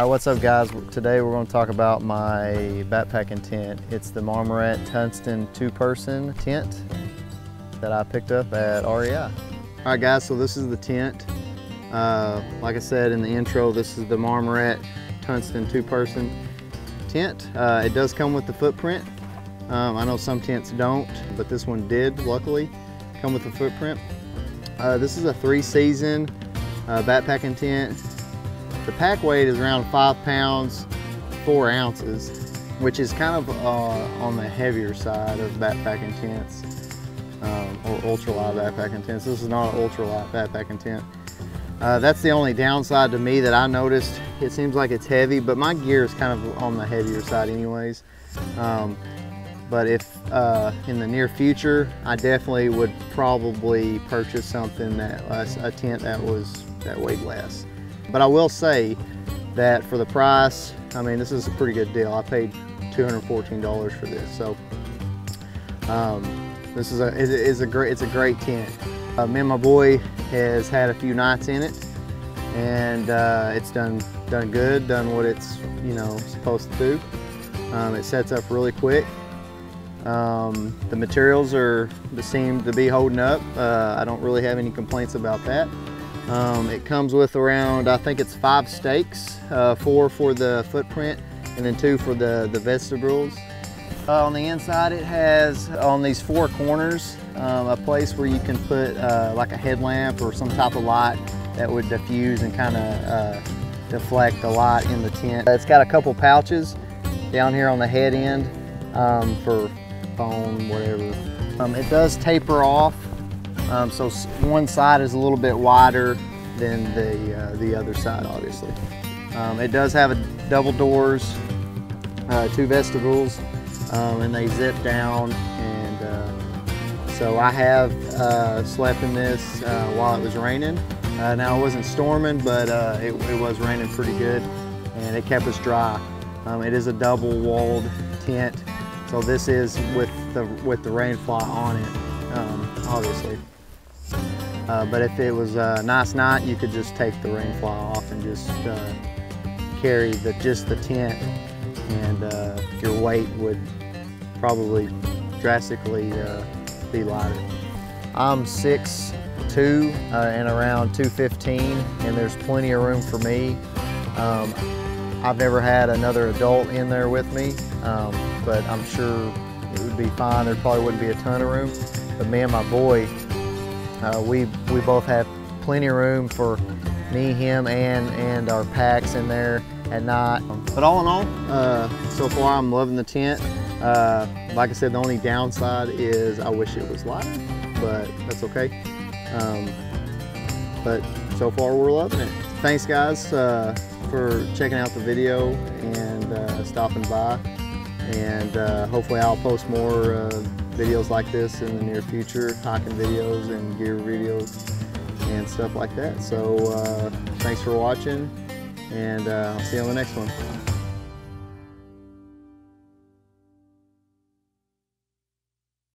Hi, what's up guys? Today we're going to talk about my backpacking tent. It's the Marmot Tungsten two-person tent that I picked up at REI. All right guys, so this is the tent. Uh, like I said in the intro, this is the Marmot Tungsten two-person tent. Uh, it does come with the footprint. Um, I know some tents don't, but this one did, luckily, come with the footprint. Uh, this is a three-season uh, backpacking tent. The pack weight is around five pounds, four ounces, which is kind of uh, on the heavier side of backpacking tents um, or ultralight backpacking tents. This is not an ultralight backpacking tent. Uh, that's the only downside to me that I noticed. It seems like it's heavy, but my gear is kind of on the heavier side anyways. Um, but if uh, in the near future, I definitely would probably purchase something that a tent that was that weighed less. But I will say that for the price, I mean, this is a pretty good deal. I paid $214 for this. So um, this is a, it is a great, it's a great tent. Uh, me and my boy has had a few nights in it and uh, it's done, done good, done what it's, you know, supposed to do. Um, it sets up really quick. Um, the materials are seem to be holding up. Uh, I don't really have any complaints about that. Um, it comes with around, I think it's five stakes, uh, four for the footprint and then two for the, the vestibules. Uh, on the inside it has, on these four corners, um, a place where you can put uh, like a headlamp or some type of light that would diffuse and kind of uh, deflect the light in the tent. It's got a couple pouches down here on the head end um, for phone, whatever. Um, it does taper off um, so one side is a little bit wider than the, uh, the other side, obviously. Um, it does have a double doors, uh, two vestibules, um, and they zip down. And uh, so I have uh, slept in this uh, while it was raining. Uh, now it wasn't storming, but it, it, was raining pretty good, and it kept us dry. Um, it is a double walled tent, so this is with the with the rain fly on it, um, obviously. Uh, but if it was a nice night, you could just take the rain fly off and just uh, carry the, just the tent and uh, your weight would probably drastically uh, be lighter. I'm 6'2", uh, and around 215 and there's plenty of room for me. Um, I've never had another adult in there with me, um, but I'm sure it would be fine. There probably wouldn't be a ton of room. But me and my boy, uh, we, we both have plenty of room for me, him, and, and our packs in there at night. But all in all, uh, so far I'm loving the tent. Uh, like I said, the only downside is I wish it was lighter, but that's okay. Um, but so far we're loving it. Thanks guys uh, for checking out the video and uh, stopping by. And uh, hopefully I'll post more videos like this in the near future, hiking videos and gear videos and stuff like that. So uh, thanks for watching and uh, I'll see you on the next one.